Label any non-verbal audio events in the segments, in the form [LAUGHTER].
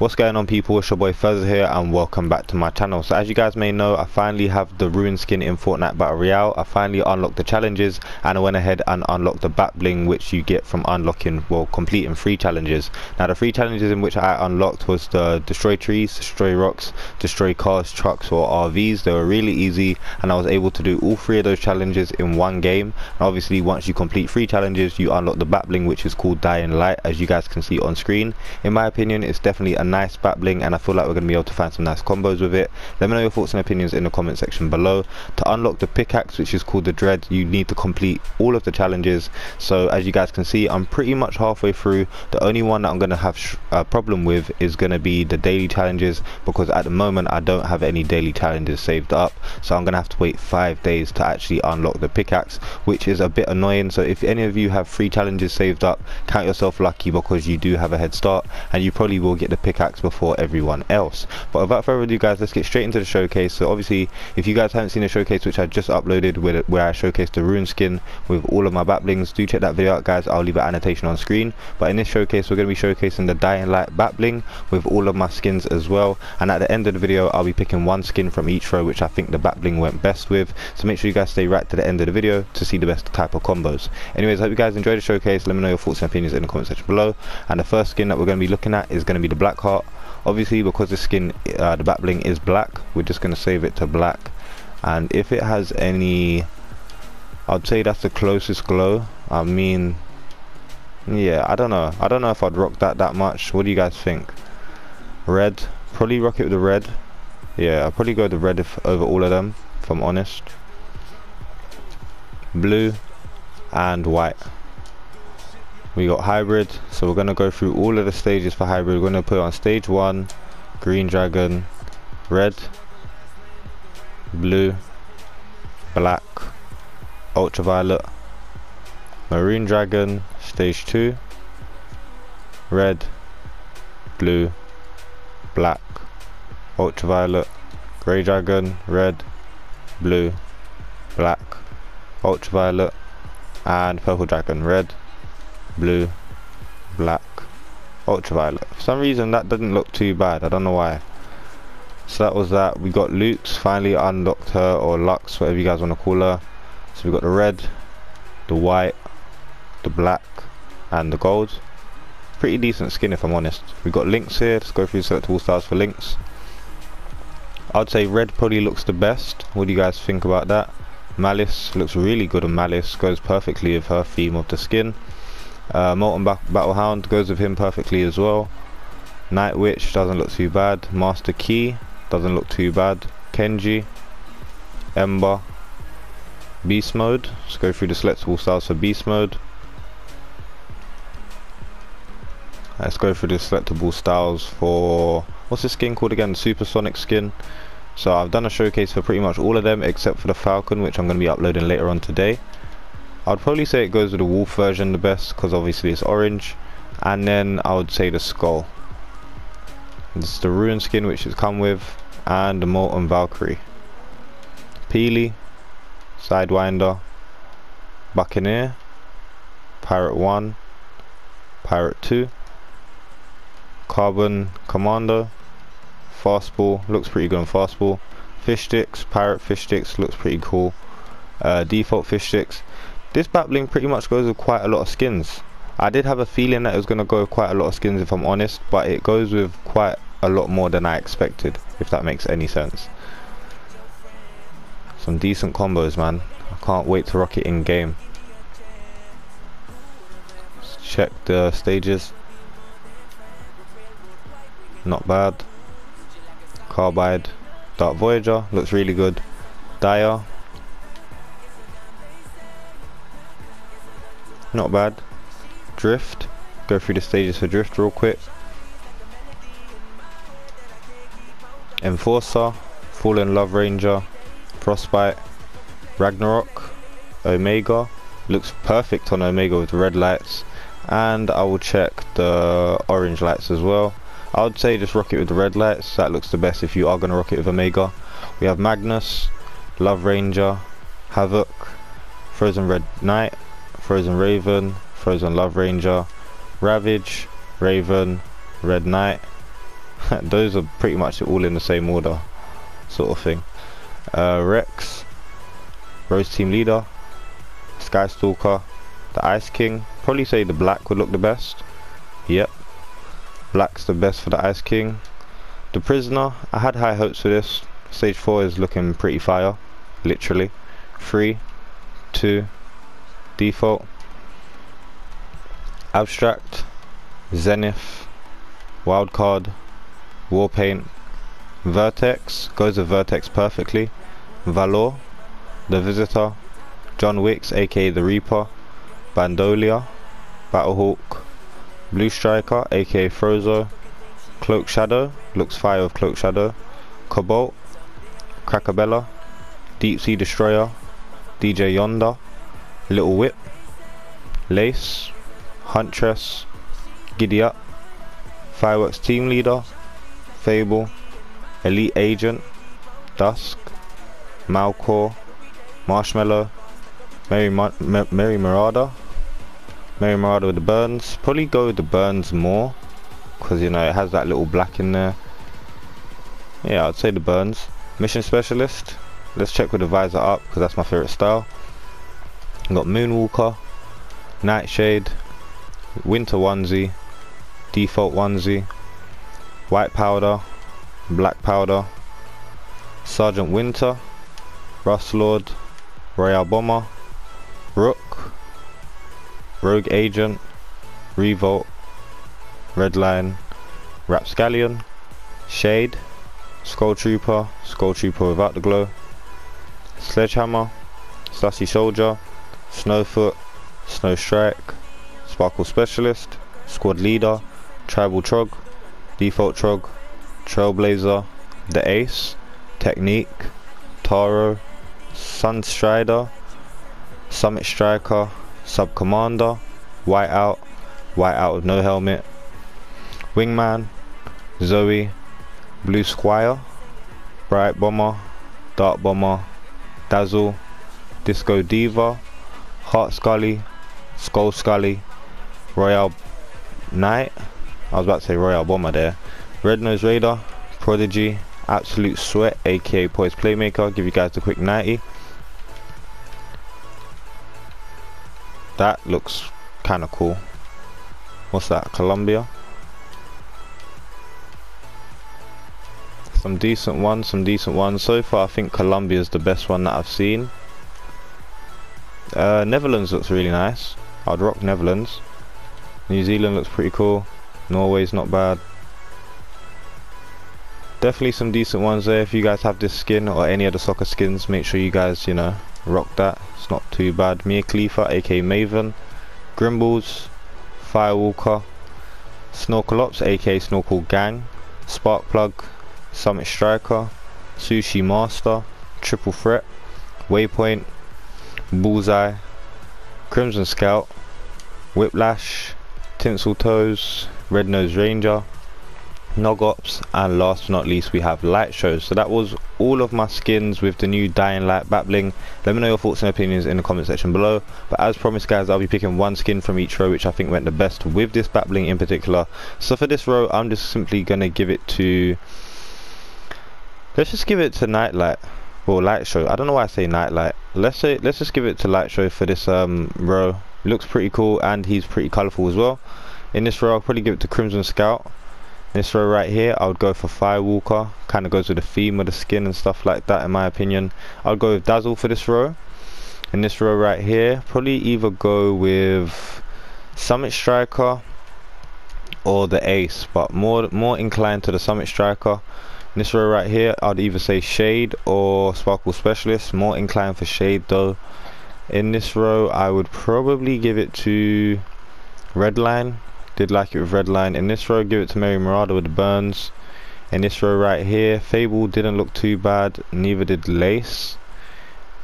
What's going on people, it's your boy Fuzz here and welcome back to my channel. So as you guys may know, I finally have the Ruin skin in Fortnite Battle Royale. I finally unlocked the challenges and I went ahead and unlocked the back bling which you get from unlocking, well completing free challenges. Now the free challenges in which I unlocked was the destroy trees, destroy rocks, destroy cars, trucks or RVs. They were really easy and I was able to do all three of those challenges in one game. And obviously once you complete three challenges you unlock the back bling which is called Dying Light as you guys can see on screen. In my opinion it's definitely a nice back bling and I feel like we're going to be able to find some nice combos with it. Let me know your thoughts and opinions in the comment section below. To unlock the pickaxe which is called the dread you need to complete all of the challenges so as you guys can see I'm pretty much halfway through. The only one that I'm going to have a uh, problem with is going to be the daily challenges because at the moment I don't have any daily challenges saved up so I'm going to have to wait five days to actually unlock the pickaxe which is a bit annoying so if any of you have free challenges saved up count yourself lucky because you do have a head start and you probably will get the pickaxe before everyone else. But without further ado guys let's get straight into the showcase. So obviously if you guys haven't seen the showcase which I just uploaded with where I showcased the Ruin skin with all of my back blings do check that video out guys. I'll leave an annotation on screen. But in this showcase we're going to be showcasing the Dying Light back bling with all of my skins as well. And at the end of the video I'll be picking one skin from each row which I think the back bling went best with. So make sure you guys stay right to the end of the video to see the best type of combos. Anyways I hope you guys enjoyed the showcase. Let me know your thoughts and opinions in the comment section below. And the first skin that we're going to be looking at is going to be the black heart obviously because the skin uh, the back bling is black we're just going to save it to black. And if it has any I'd say that's the closest glow. I mean yeah I don't know. I don't know if I'd rock that that much. What do you guys think? Red? Probably rock it with the red. Yeah I'll probably go the red if, over all of them if I'm honest. Blue and white we got hybrid so we're going to go through all of the stages for hybrid. We're going to put on stage one green dragon red blue black ultraviolet marine dragon stage 2 red blue black ultraviolet grey dragon red blue black ultraviolet and purple dragon red blue black ultraviolet. For some reason that didn't look too bad. I don't know why. So that was that. We got Luke's finally unlocked her or Lux whatever you guys want to call her. So we got the red the white the black and the gold. Pretty decent skin if I'm honest. We got Lynx here. Let's go through selectable styles for Lynx. I'd say red probably looks the best. What do you guys think about that? Malice looks really good on Malice. Goes perfectly with her theme of the skin uh, Molten ba Battlehound goes with him perfectly as well. Night Witch doesn't look too bad. Master Key doesn't look too bad. Kenji. Ember. Beast Mode. Let's go through the selectable styles for Beast Mode. Let's go through the selectable styles for what's this skin called again? Supersonic skin. So I've done a showcase for pretty much all of them except for the falcon which I'm going to be uploading later on today I'd probably say it goes with the wolf version the best because obviously it's orange. And then I would say the skull. This is the ruin skin which it's come with and the molten valkyrie. Peely sidewinder buccaneer pirate 1 pirate 2 carbon Commander fastball looks pretty good on fastball. Fish sticks pirate fish sticks looks pretty cool. Uh, default fish sticks this back bling pretty much goes with quite a lot of skins. I did have a feeling that it was going to go with quite a lot of skins if I'm honest but it goes with quite a lot more than I expected if that makes any sense. Some decent combos man. I can't wait to rock it in game. Let's check the stages. Not bad. Carbide. Dark Voyager. Looks really good. Dire not bad. Drift. Go through the stages for Drift real quick. Enforcer. Fallen Love Ranger. Frostbite. Ragnarok. Omega. Looks perfect on Omega with red lights. And I will check the orange lights as well. I would say just rock it with the red lights, that looks the best if you are going to rock it with Omega. We have Magnus, Love Ranger, Havoc, Frozen Red Knight, Frozen Raven, Frozen Love Ranger, Ravage, Raven, Red Knight, [LAUGHS] those are pretty much all in the same order sort of thing. Uh, Rex Rose Team Leader Skystalker the Ice King. Probably say the black would look the best. Yep. Black's the best for the Ice King. The Prisoner I had high hopes for this. Stage 4 is looking pretty fire literally. 3 2 default abstract zenith wildcard warpaint vertex goes with vertex perfectly valor the visitor john wicks aka the reaper bandolia battlehawk blue striker aka frozo cloak shadow looks fire with cloak shadow cobalt crackabella deep sea destroyer dj yonder little whip lace huntress giddy up fireworks team leader fable elite agent dusk malcor marshmallow mary Ma mary Marada, mary marauder with the burns. Probably go with the burns more because you know it has that little black in there. Yeah I'd say the burns. Mission specialist. Let's check with the visor up because that's my favorite style got moonwalker nightshade winter onesie default onesie white powder black powder sergeant winter rust lord royal bomber rook rogue agent revolt Redline, Rapscallion, Shade, Skull Trooper, Skull Trooper without the glow, Sledgehammer, Sassy Soldier, Snowfoot, Snow Strike, Sparkle Specialist, Squad Leader, Tribal Trog, Default Trog, Trailblazer, The Ace, Technique, Taro, Sunstrider, Summit Striker, Sub Commander, Whiteout, Whiteout with no helmet, Wingman, Zoe, Blue Squire, Bright Bomber, Dark Bomber, Dazzle, Disco Diva, Heart Scully, Skull Scully, Royal Knight, I was about to say Royal Bomber there, Red Nose Raider, Prodigy, Absolute Sweat, aka Poise Playmaker, give you guys a quick 90. That looks kinda cool. What's that, Colombia? Some decent ones, some decent ones. So far I think Colombia is the best one that I've seen. Uh, Netherlands looks really nice. I'd rock Netherlands. New Zealand looks pretty cool. Norway's not bad. Definitely some decent ones there. If you guys have this skin or any other soccer skins, make sure you guys, you know, rock that. It's not too bad. Mia Khalifa, aka Maven. Grimbles, Firewalker, Snorkelops, aka Snorkel Gang, Sparkplug, Summit Striker, Sushi Master, Triple Threat, Waypoint, Bullseye, Crimson Scout, Whiplash, Tinsel Toes, Red Nose Ranger, Nogops, and last but not least we have Light Shows. So that was all of my skins with the new Dying Light back bling. Let me know your thoughts and opinions in the comment section below. But as promised guys, I'll be picking one skin from each row which I think went the best with this back bling in particular. So for this row, I'm just simply going to give it to Let's just give it to Nightlight. Light Show. I don't know why I say night light. Let's say let's just give it to Light Show for this um row. Looks pretty cool and he's pretty colourful as well. In this row, I'll probably give it to Crimson Scout. In this row right here, I would go for Firewalker. Kind of goes with the theme of the skin and stuff like that, in my opinion. I'll go with Dazzle for this row. In this row right here, probably either go with Summit Striker or the Ace, but more more inclined to the Summit Striker this row right here I'd either say shade or sparkle specialist. More inclined for shade though. In this row I would probably give it to redline did like it with redline in this row give it to Mary Marauder with the burns. In this row right here Fable didn't look too bad neither did Lace.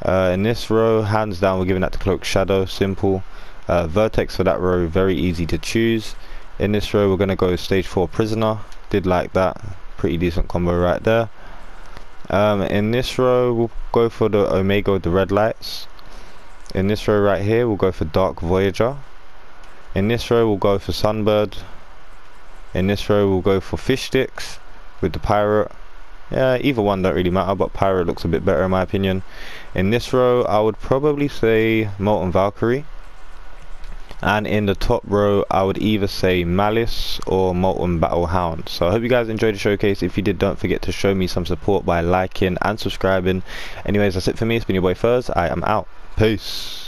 Uh, in this row hands down we're giving that to Cloak Shadow. Simple. Uh, Vertex for that row very easy to choose. In this row we're going to go stage 4 Prisoner. Did like that pretty decent combo right there. Um, in this row we'll go for the Omega with the red lights. In this row right here we'll go for Dark Voyager. In this row we'll go for Sunbird. In this row we'll go for Fish Sticks with the pirate. Yeah either one don't really matter but pirate looks a bit better in my opinion. In this row I would probably say Molten Valkyrie and in the top row I would either say Malice or Molten Battle Hound so I hope you guys enjoyed the showcase. If you did don't forget to show me some support by liking and subscribing. Anyways that's it for me. It's been your boy Furs. I am out. Peace